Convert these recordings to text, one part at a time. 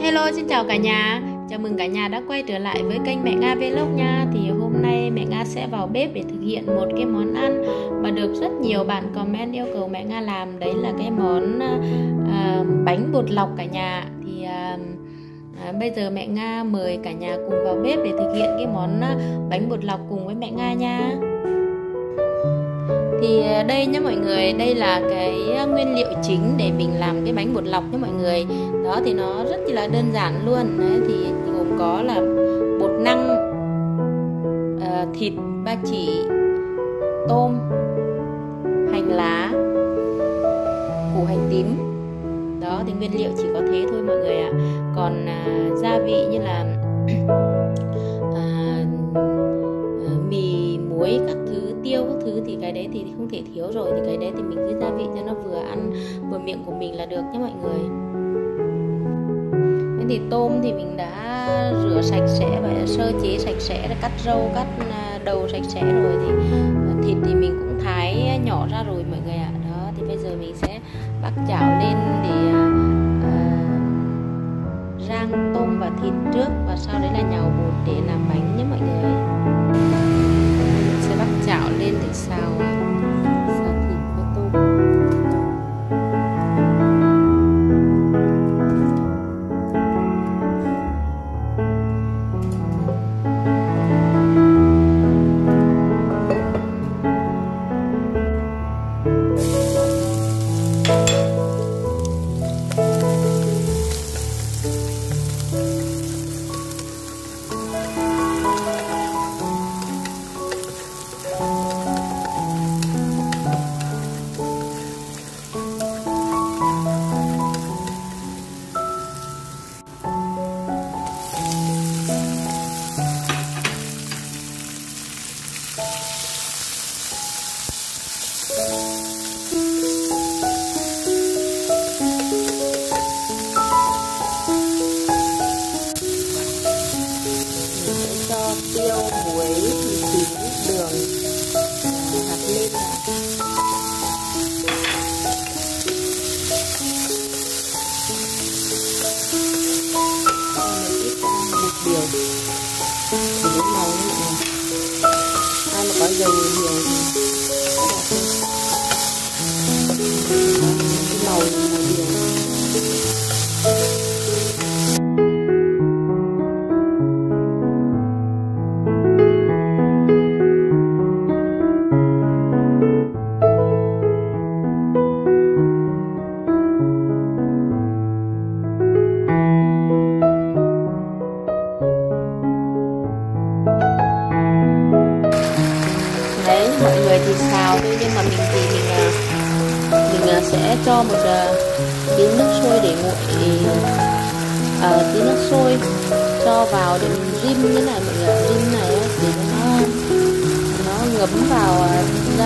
Hello xin chào cả nhà. Chào mừng cả nhà đã quay trở lại với kênh Mẹ Nga Vlog nha. Thì hôm nay mẹ Nga sẽ vào bếp để thực hiện một cái món ăn Mà được rất nhiều bạn comment yêu cầu mẹ Nga làm. Đấy là cái món uh, bánh bột lọc cả nhà. Thì uh, À, bây giờ mẹ Nga mời cả nhà cùng vào bếp để thực hiện cái món à, bánh bột lọc cùng với mẹ Nga nha thì ờ, đây nhé mọi người đây là cái ờ, nguyên liệu chính để mình làm cái bánh bột lọc nhé mọi người. Đó thì nó rất là đơn giản luôn. Đấy thì gồm có là bột năng uh, thịt ba chỉ tôm hành lá củ hành tím. Đó thì nguyên liệu chỉ có thế thôi mọi người ạ. À. còn uh, gia vị như là cái đấy thì không thể thiếu rồi. Thì cái đấy thì mình cứ gia vị cho nó vừa ăn, vừa miệng của mình là được nhé mọi người. Thế thì tôm thì mình đã rửa sạch sẽ và sơ chế sạch sẽ cắt râu cắt à, đầu sạch sẽ rồi thì à, thịt thì mình cũng thái nhỏ ra rồi mọi người ạ. À. đó, thì bây giờ mình sẽ bắt chảo lên để à, rang tôm và thịt trước và sau đấy là nhào bột để làm bánh nhé mọi người chảo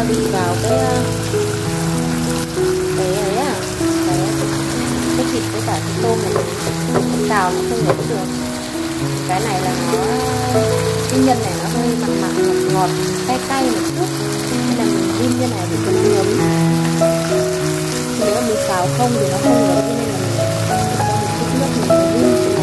bị vào cái ờ, cái ấy à cái, cái thịt với cả cái tôm này mình xào nó không ngấm được. Cái này là nó cái nhân này nó hơi mặn mặn ngọt ngọt cay cay một chút. Nên là mình đun như này để cho nó ngấm. Nếu mà mình xào không thì nó không ngấm nên là mình cho một chút nước mình đun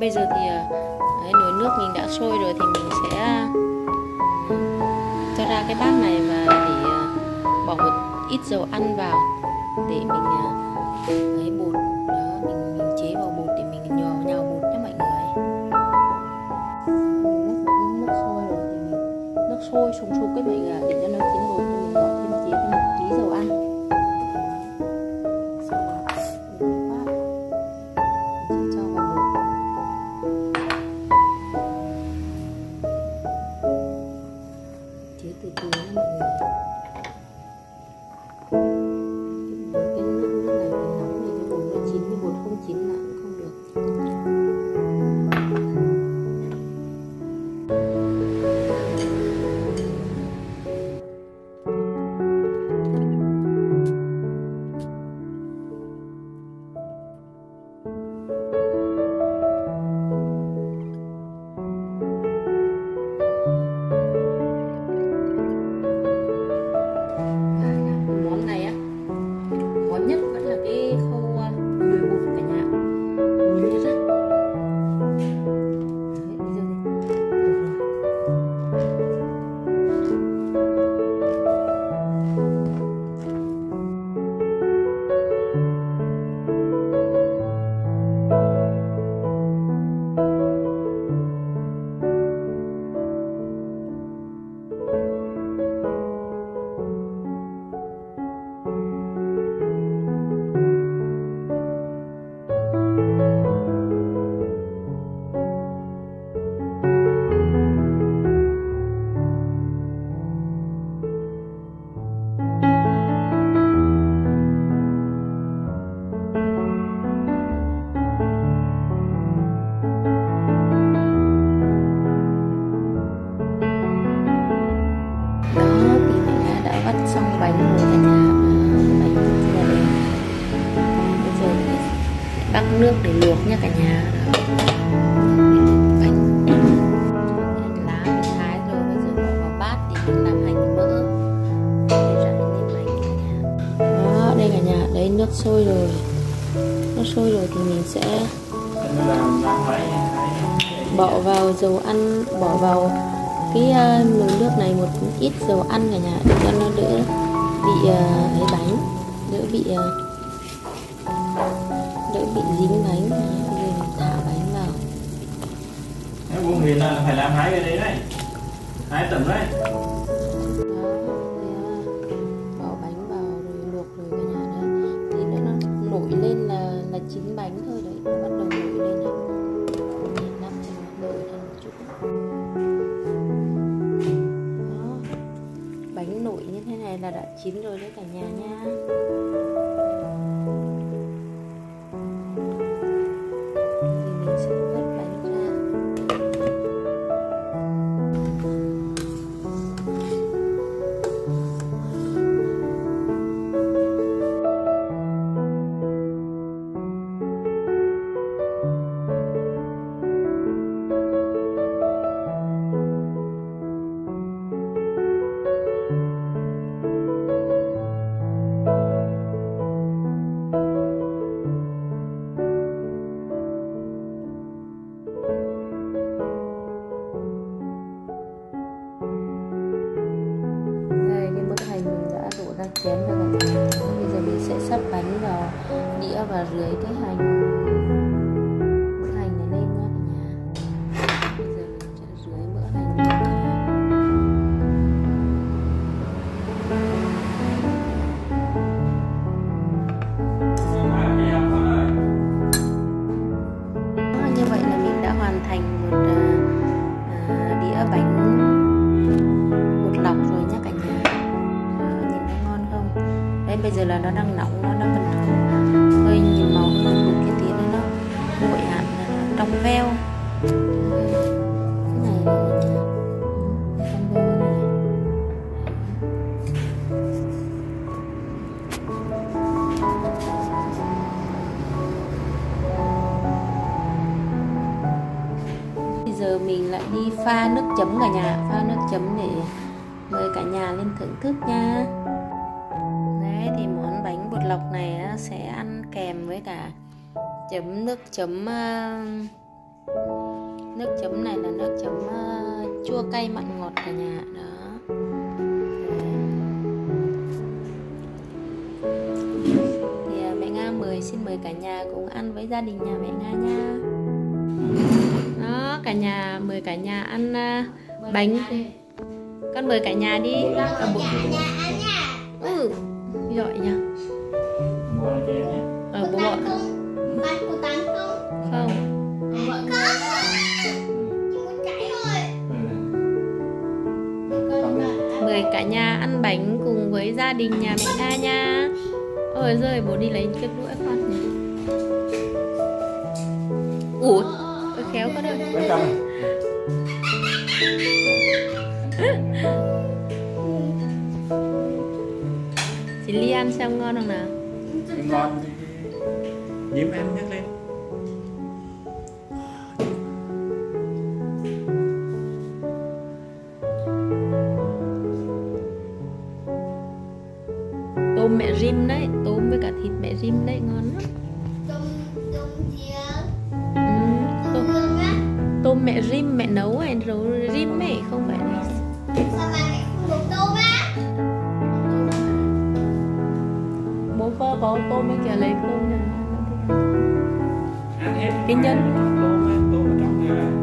bây giờ thì ờ, đấy, nồi nước mình đã sôi rồi thì mình sẽ ờ, cho ra cái bát này và để ờ, bỏ một ít dầu ăn vào để mình lấy bột đó mình, mình chế vào bột để mình nhào nhào bột nhé mọi người. Nước, nước sôi rồi thì mình nước sôi sùng sục cái mọi người để cho nó chín bột thì mình bỏ thêm chế thêm một tí dầu ăn. Ooh. Nước sôi rồi. Nước sôi rồi thì mình sẽ bỏ vào dầu ăn bỏ vào cái à, uh, nồi nước này một ít dầu ăn cả nhà để cho nó đỡ bị à, uh, ấy bánh đỡ bị uh, đỡ bị dính bánh rồi mình thả bánh vào. Nếu buông thì là phải làm hai cái đấy đấy hai tầm đấy. Chén rồi cả nhà bây giờ mình sẽ sắp bánh vào đĩa và rưới cái hành. Hành này lên nha cả nhà bây giờ mình sẽ rưới mỡ hành lên nha Đó, như vậy là mình đã hoàn thành một ờ, à, đĩa bánh bột lọc bây giờ là nó đang nóng, nó đang cần hơi nhìn màu hơn một cái tí nữa nó nguội hẳn là nó trong veo. Cái này cả nhà trong veo này. Bây giờ mình lại đi pha nước chấm cả nhà, Pha nước chấm để mời cả nhà lên thưởng thức nha bột lọc này sẽ ăn kèm với cả chấm nước chấm ờ, Nước chấm này là nước chấm ờ, chua cay mặn ngọt cả nhà Đó. Thì ờ, mẹ Nga mời xin mời cả nhà cùng ăn với gia đình nhà mẹ Nga nha. Đó cả nhà mời cả nhà ăn bánh. Con mời cả nhà đi. Ừ giỏi nhá cả nhà ăn bánh cùng với gia đình nhà mẹ Nga nha. Ôi rơi bố đi lấy chiếc đũa con nhỉ? Ủa? Ôi khéo con ơi chị Ly ăn xem ngon không nào? Ngon. Nhiễm em nhắc lên ừ, tôm, tôm mẹ rim mẹ nấu ấy rồi rim ấy không phải là bố có có tôm ấy kìa lấy tôm này Ăn hết Cái nhân. Tôm trong kia này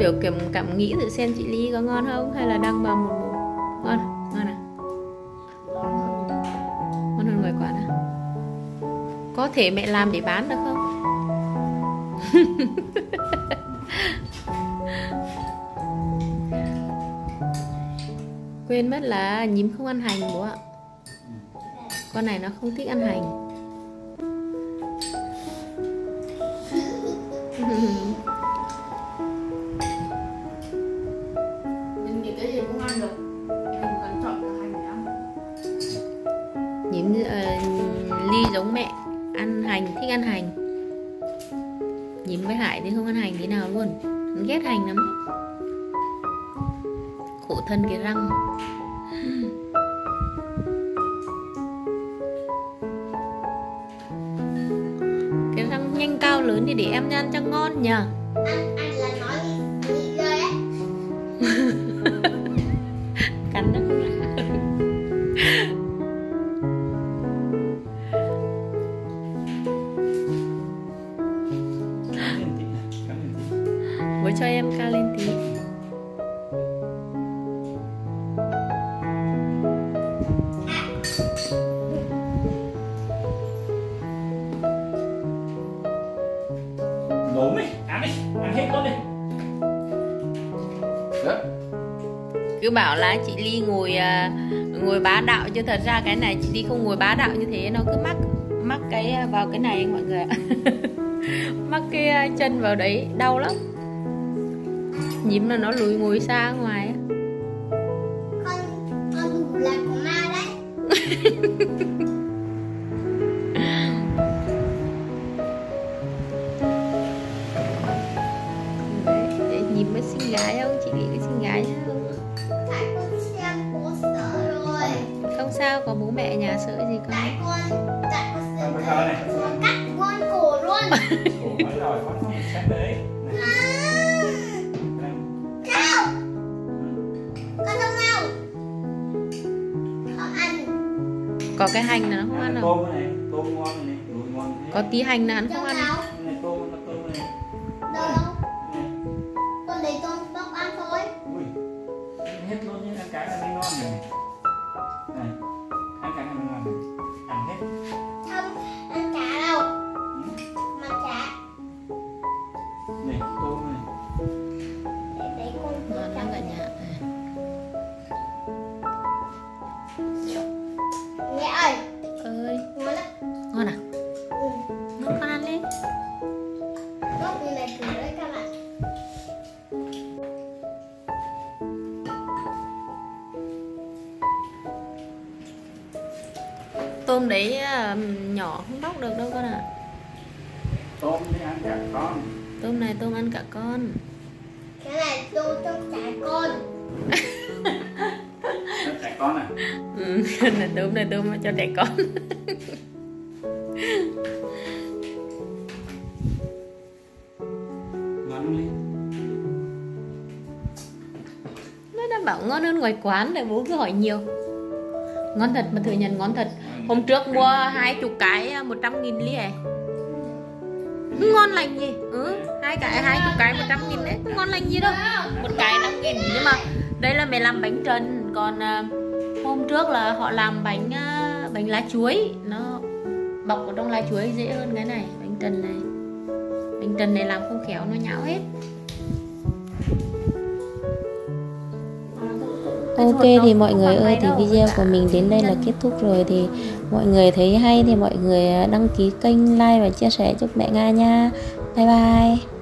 biểu cảm cảm nghĩ thử xem chị Ly có ngon không, hay là đang vào một một ngon à? ngon à? Ngon hơn ngoài quán à? Có thể mẹ làm để bán được không? Quên mất là nhím không ăn hành bố ạ. Con này nó không thích ăn hành. ăn hành, thích ăn hành. Nhiễm với hải thì không ăn hành tí nào luôn. Hắn ghét hành lắm. Khổ thân cái răng. Cái răng nhanh cao lớn thì để em ăn cho ngon nhờ. Cứ bảo là chị ly ngồi à, ngồi bá đạo. Chứ thật ra cái này chị ly không ngồi bá đạo như thế nó cứ mắc mắc cái à, vào cái này mọi người ạ. Mắc cái à, chân vào đấy đau lắm. Nhím là nó lùi ngồi xa ngoài con con là của ma đấy Nào, Ừ. con không. Nào Không ăn. Có cái hành là nó không ăn đâu tôm này, tôm ngon này, ngon thế. có tí hành là hắn không ăn nào? Này, tôm, nó tôm này. Đâu đâu Này. Tôm đấy à, nhỏ không bóc được đâu con ạ Tôm thì ăn cả con. tôm này tôm ăn cả con Cái này tôi cho trẻ con trẻ con à? ừ, là tôm này tôm cho trẻ con Ngon lên. nó đã bảo ngon hơn ngoài quán để bố cứ hỏi nhiều ngon thật mà thừa nhận ngon thật hôm trước mua hai chục cái à, một trăm nghìn ly à ngon lành gì ừ hai cái, hai chục cái, một trăm nghìn đấy. Có ngon lành gì đâu? Một cái năm nghìn. Nhưng mà đây là mẹ làm bánh trần. Còn à, hôm trước là họ làm bánh à, bánh lá chuối. Nó bọc ở trong lá chuối dễ hơn cái này, bánh trần này. Bánh trần này làm không khéo, nó nhão hết. Ok thì mọi người ơi thì video của mình đến đây là kết thúc rồi thì mọi người thấy hay thì mọi người đăng ký kênh like và chia sẻ giúp mẹ Nga nha. Bye bye.